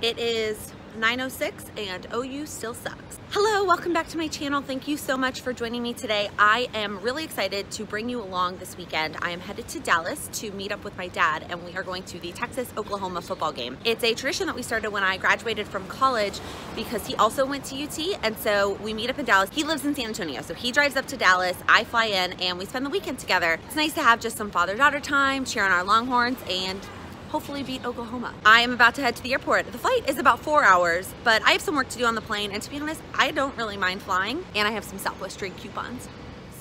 It is 906 and OU still sucks. Hello, welcome back to my channel. Thank you so much for joining me today. I am really excited to bring you along this weekend. I am headed to Dallas to meet up with my dad and we are going to the Texas-Oklahoma football game. It's a tradition that we started when I graduated from college because he also went to UT and so we meet up in Dallas. He lives in San Antonio, so he drives up to Dallas, I fly in and we spend the weekend together. It's nice to have just some father-daughter time, cheer on our Longhorns and hopefully beat Oklahoma. I am about to head to the airport. The flight is about four hours, but I have some work to do on the plane, and to be honest, I don't really mind flying, and I have some Southwest drink coupons.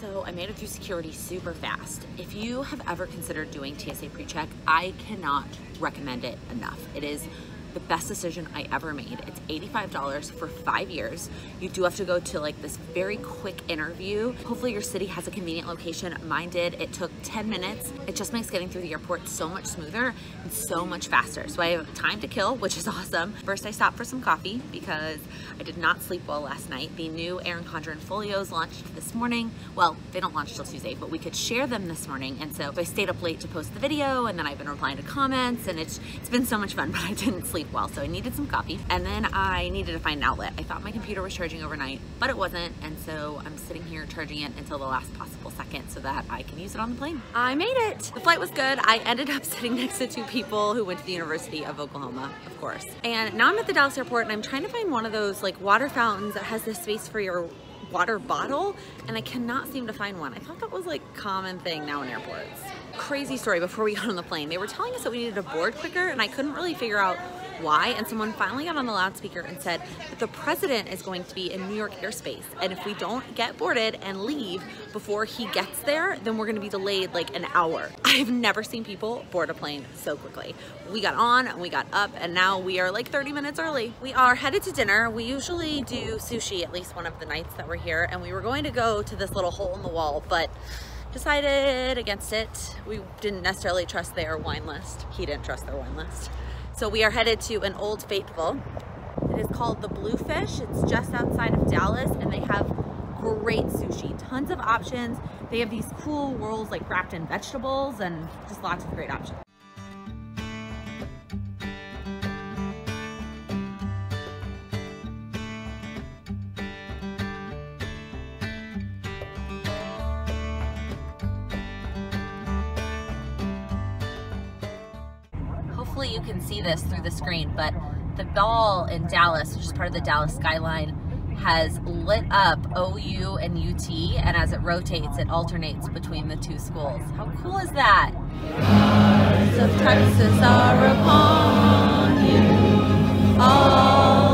So I made it through security super fast. If you have ever considered doing TSA PreCheck, I cannot recommend it enough. It is the best decision I ever made. It's $85 for five years. You do have to go to like this very quick interview. Hopefully your city has a convenient location. Mine did. It took 10 minutes. It just makes getting through the airport so much smoother and so much faster. So I have time to kill, which is awesome. First I stopped for some coffee because I did not sleep well last night. The new Erin Condren Folios launched this morning. Well, they don't launch till Tuesday, but we could share them this morning. And so I stayed up late to post the video and then I've been replying to comments and it's, it's been so much fun, but I didn't sleep sleep well, so I needed some coffee. And then I needed to find an outlet. I thought my computer was charging overnight, but it wasn't. And so I'm sitting here charging it until the last possible second so that I can use it on the plane. I made it. The flight was good. I ended up sitting next to two people who went to the University of Oklahoma, of course. And now I'm at the Dallas airport and I'm trying to find one of those like water fountains that has the space for your water bottle and I cannot seem to find one. I thought that was like common thing now in airports. Crazy story before we got on the plane. They were telling us that we needed to board quicker and I couldn't really figure out why and someone finally got on the loudspeaker and said that the president is going to be in New York airspace and if we don't get boarded and leave before he gets there then we're going to be delayed like an hour. I've never seen people board a plane so quickly. We got on and we got up and now we are like 30 minutes early. We are headed to dinner. We usually do sushi at least one of the nights that we're here and we were going to go to this little hole in the wall but decided against it. We didn't necessarily trust their wine list. He didn't trust their wine list. So we are headed to an Old Faithful. It is called the Bluefish. It's just outside of Dallas and they have great sushi, tons of options. They have these cool rolls like wrapped in vegetables and just lots of great options. Hopefully you can see this through the screen, but the ball in Dallas, which is part of the Dallas skyline, has lit up OU and UT, and as it rotates, it alternates between the two schools. How cool is that? Eyes of Texas are upon you, all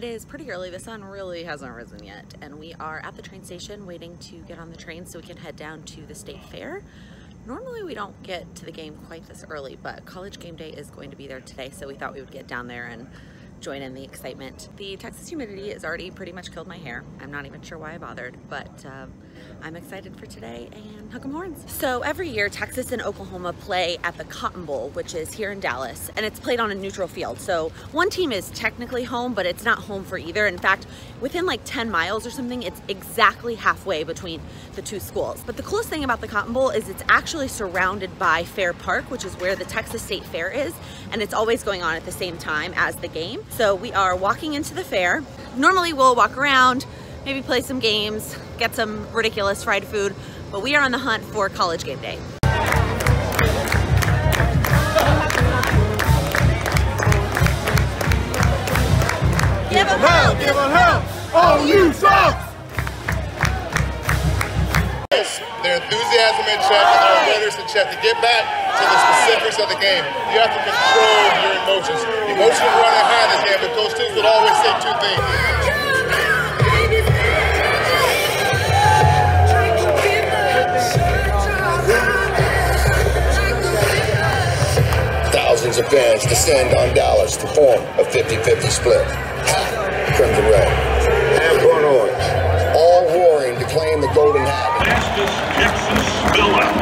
the sun really hasn't risen yet and we are at the train station waiting to get on the train so we can head down to the state fair. Normally we don't get to the game quite this early, but college game day is going to be there today, so we thought we would get down there and join in the excitement. The Texas humidity has already pretty much killed my hair. I'm not even sure why I bothered, but um, I'm excited for today and hook 'em horns. So every year, Texas and Oklahoma play at the Cotton Bowl, which is here in Dallas, and it's played on a neutral field. So one team is technically home, but it's not home for either. In fact, within like 10 miles or something, it's exactly halfway between the two schools. But the coolest thing about the Cotton Bowl is it's actually surrounded by Fair Park, which is where the Texas State Fair is, and it's always going on at the same time as the game. So we are walking into the fair. Normally we'll walk around, maybe play some games, get some ridiculous fried food, but we are on the hunt for college game day. Give them hell, give them hell, oh you suck! Their enthusiasm in check and their awareness in check to get back to the specifics of the game. You have to control your emotions. Emotions run high in this game, but Coach Stoops would always say two things. Thousands of fans descend on Dallas to form a 50-50 split. Half Crimson Red. Half Burnt Orange. All roaring to claim the Golden Hat. Fastest Texas spiller.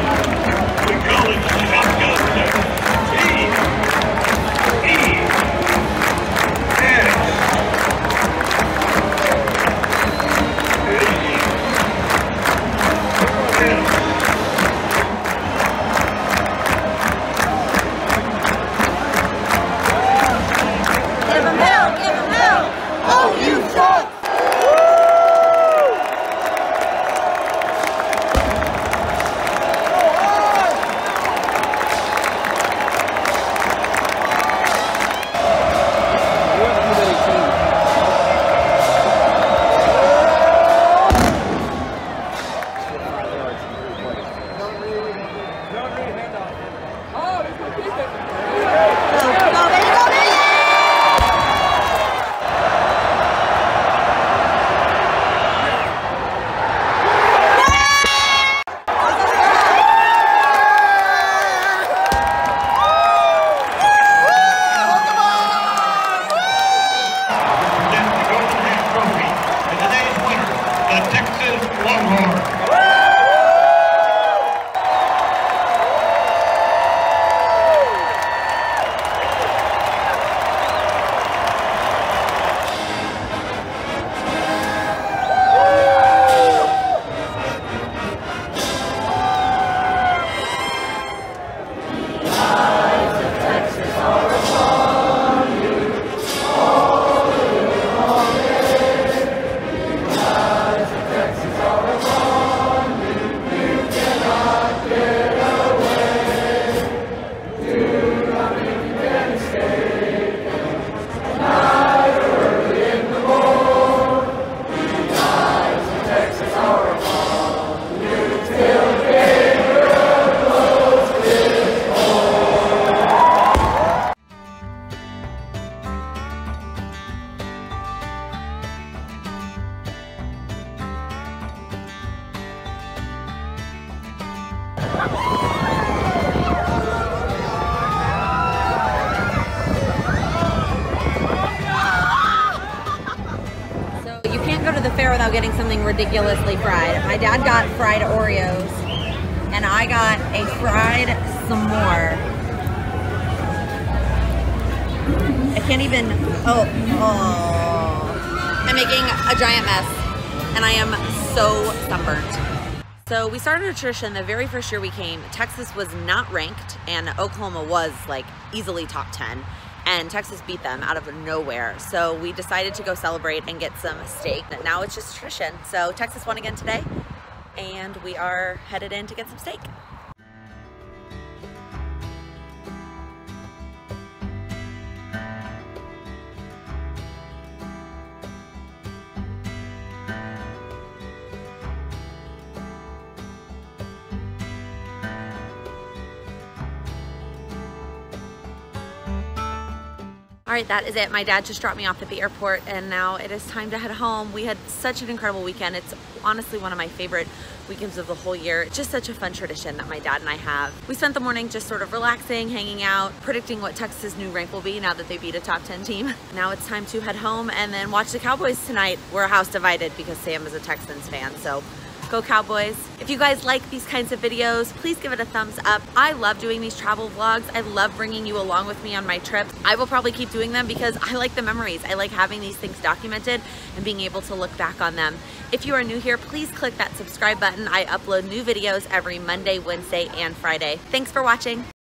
The fair without getting something ridiculously fried. My dad got fried Oreos, and I got a fried s'more. I can't even. Oh, oh! I'm making a giant mess, and I am so sunburnt. So we started a tradition the very first year we came. Texas was not ranked, and Oklahoma was like easily top 10. And Texas beat them out of nowhere. So we decided to go celebrate and get some steak. Now it's just tradition. So Texas won again today, and we are headed in to get some steak. All right, that is it. My dad just dropped me off at the airport and now it is time to head home. We had such an incredible weekend. It's honestly one of my favorite weekends of the whole year. It's just such a fun tradition that my dad and I have. We spent the morning just sort of relaxing, hanging out, predicting what Texas' new rank will be now that they beat a top 10 team. Now it's time to head home and then watch the Cowboys tonight. We're house divided because Sam is a Texans fan, so Go Cowboys. If you guys like these kinds of videos, please give it a thumbs up. I love doing these travel vlogs. I love bringing you along with me on my trips. I will probably keep doing them because I like the memories. I like having these things documented and being able to look back on them. If you are new here, please click that subscribe button. I upload new videos every Monday, Wednesday, and Friday. Thanks for watching.